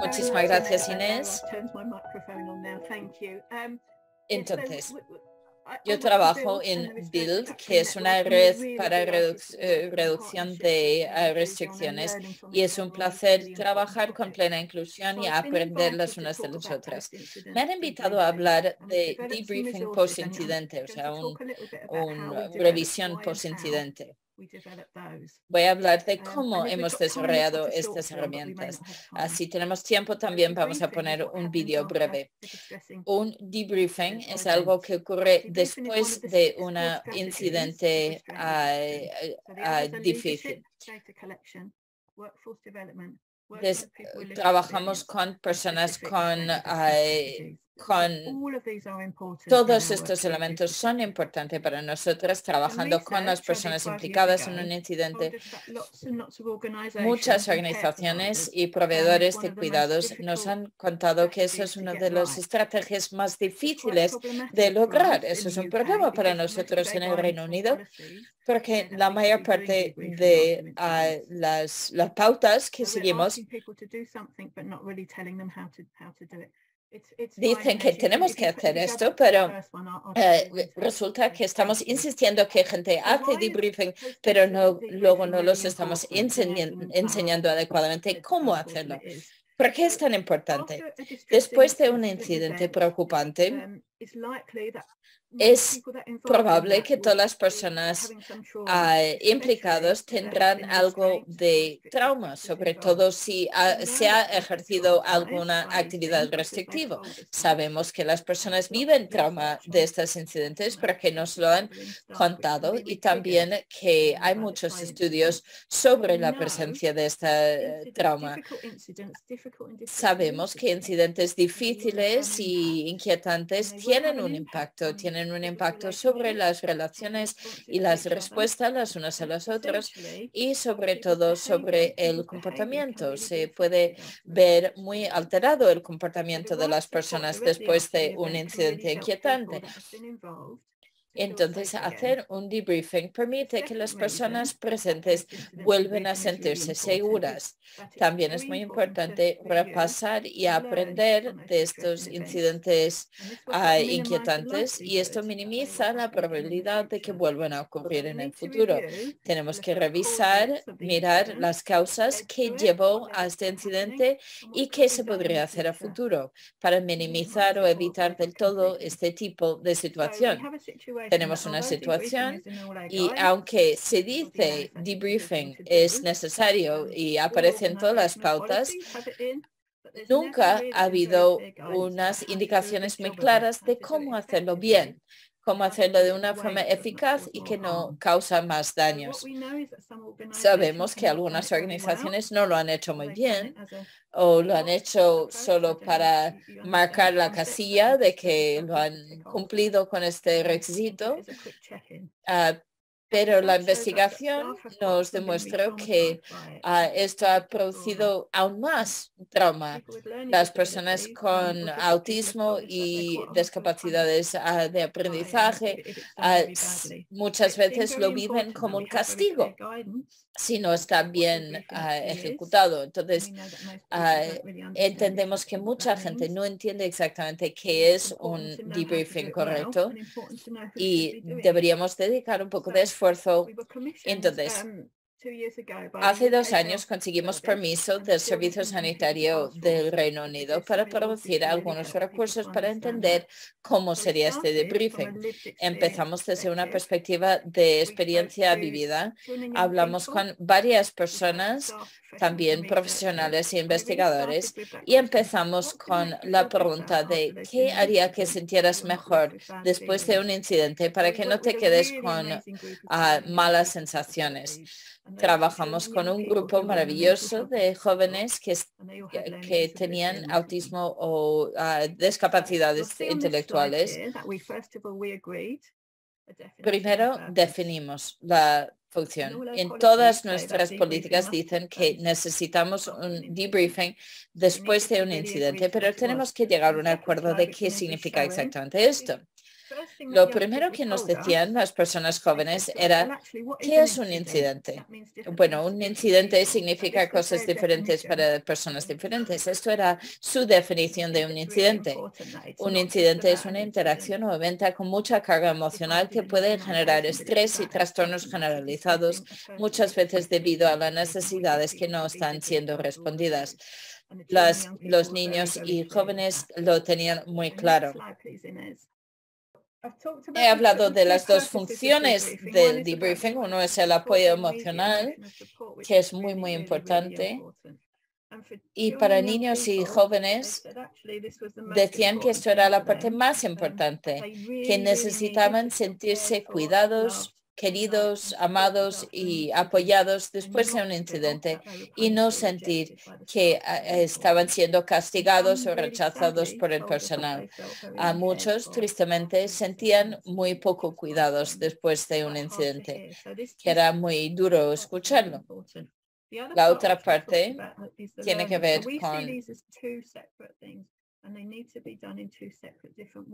Muchísimas gracias, Inés. Entonces, yo trabajo en Build, que es una red para eh, reducción de eh, restricciones y es un placer trabajar con plena inclusión y aprender las unas de las otras. Me han invitado a hablar de debriefing post-incidente, o sea, una revisión post-incidente. Voy a hablar de um, cómo hemos desarrollado estas herramientas. Si tenemos tiempo, también vamos a poner un vídeo breve. Un debriefing es algo que ocurre después de un incidente ah, ah, difícil. trabajamos con personas con con todos estos elementos son importantes para nosotros trabajando con las personas implicadas en un incidente. Muchas organizaciones y proveedores de cuidados nos han contado que eso es una de las estrategias más difíciles de lograr. Eso es un problema para nosotros en el Reino Unido porque la mayor parte de las, las pautas que seguimos Dicen que tenemos que hacer esto, pero eh, resulta que estamos insistiendo que gente hace debriefing, pero no, luego no los estamos enseñando adecuadamente cómo hacerlo. ¿Por qué es tan importante? Después de un incidente preocupante, um, es probable que todas las personas ah, implicadas tendrán algo de trauma, sobre todo si se ha ejercido alguna actividad restrictiva. Sabemos que las personas viven trauma de estos incidentes porque nos lo han contado y también que hay muchos estudios sobre la presencia de este trauma. Sabemos que incidentes difíciles y inquietantes tienen un impacto, tienen un impacto sobre las relaciones y las respuestas las unas a las otras y sobre todo sobre el comportamiento. Se puede ver muy alterado el comportamiento de las personas después de un incidente inquietante. Entonces, hacer un debriefing permite que las personas presentes vuelven a sentirse seguras. También es muy importante repasar y aprender de estos incidentes ah, inquietantes y esto minimiza la probabilidad de que vuelvan a ocurrir en el futuro. Tenemos que revisar, mirar las causas que llevó a este incidente y qué se podría hacer a futuro para minimizar o evitar del todo este tipo de situación tenemos una situación y aunque se dice debriefing es necesario y aparece en todas las pautas, nunca ha habido unas indicaciones muy claras de cómo hacerlo bien cómo hacerlo de una forma eficaz y que no causa más daños. Sabemos que algunas organizaciones no lo han hecho muy bien o lo han hecho solo para marcar la casilla de que lo han cumplido con este requisito, pero la investigación nos demuestra que ah, esto ha producido aún más trauma. Las personas con autismo y discapacidades ah, de aprendizaje ah, muchas veces lo viven como un castigo si no está bien ejecutado. Entonces, entendemos que mucha gente no entiende exactamente qué es un debriefing correcto y deberíamos dedicar un poco de esfuerzo. Entonces, Hace dos años conseguimos permiso del Servicio Sanitario del Reino Unido para producir algunos recursos para entender cómo sería este debriefing. Empezamos desde una perspectiva de experiencia vivida. Hablamos con varias personas, también profesionales e investigadores, y empezamos con la pregunta de qué haría que sintieras mejor después de un incidente para que no te quedes con ah, malas sensaciones. Trabajamos con un grupo maravilloso de jóvenes que, que tenían autismo o ah, discapacidades intelectuales. Primero definimos la función. En todas nuestras políticas dicen que necesitamos un debriefing después de un incidente, pero tenemos que llegar a un acuerdo de qué significa exactamente esto. Lo primero que nos decían las personas jóvenes era, ¿qué es un incidente? Bueno, un incidente significa cosas diferentes para personas diferentes. Esto era su definición de un incidente. Un incidente es una interacción o evento con mucha carga emocional que puede generar estrés y trastornos generalizados, muchas veces debido a las necesidades que no están siendo respondidas. los niños y jóvenes lo tenían muy claro. He hablado de las dos funciones del debriefing. Uno es el apoyo emocional, que es muy, muy importante. Y para niños y jóvenes decían que esto era la parte más importante, que necesitaban sentirse cuidados, queridos, amados y apoyados después de un incidente y no sentir que ah, estaban siendo castigados o rechazados por el personal. A muchos, tristemente, sentían muy poco cuidados después de un incidente, que era muy duro escucharlo. La otra parte tiene que ver con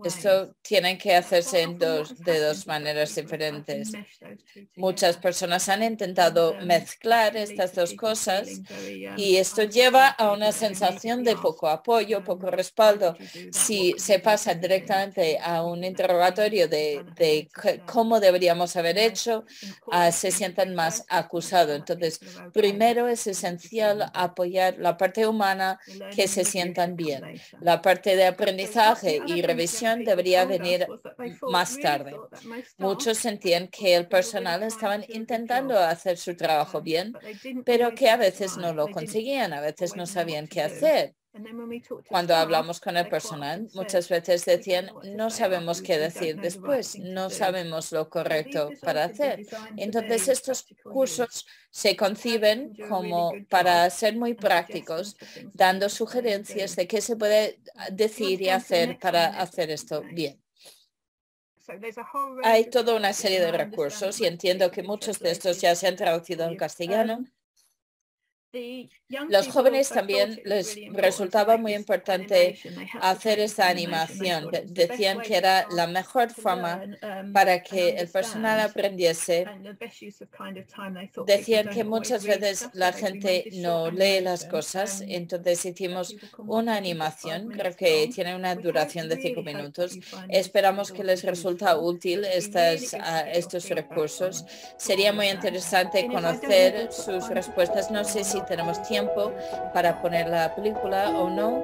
esto tiene que hacerse en dos, de dos maneras diferentes. Muchas personas han intentado mezclar estas dos cosas y esto lleva a una sensación de poco apoyo, poco respaldo. Si se pasa directamente a un interrogatorio de, cómo deberíamos haber hecho, ah, se sientan más acusados. Entonces, primero es esencial apoyar la parte humana que se sientan bien. La parte de aprendizaje y revisión debería venir más tarde. Muchos sentían que el personal estaban intentando hacer su trabajo bien, pero que a veces no lo conseguían, a veces no sabían qué hacer. Cuando hablamos con el personal, muchas veces decían, no sabemos qué decir después, no sabemos lo correcto para hacer. Entonces, estos cursos se conciben como para ser muy prácticos, dando sugerencias de qué se puede decir y hacer para hacer esto bien. Hay toda una serie de recursos y entiendo que muchos de estos ya se han traducido en castellano. Los jóvenes también les resultaba muy importante hacer esa animación. Decían que era la mejor forma um, para que el personal aprendiese. Decían que muchas veces la gente no lee las cosas, um, entonces hicimos una animación, creo que tiene una duración de cinco minutos. Esperamos que les resulta útil estas, ah, estos recursos. Sería muy interesante conocer sus respuestas. No sé si tenemos tiempo para poner la película o no.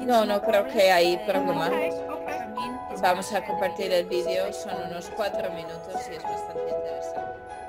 No, no creo que hay problema. Vamos a compartir el vídeo, son unos cuatro minutos y es bastante interesante.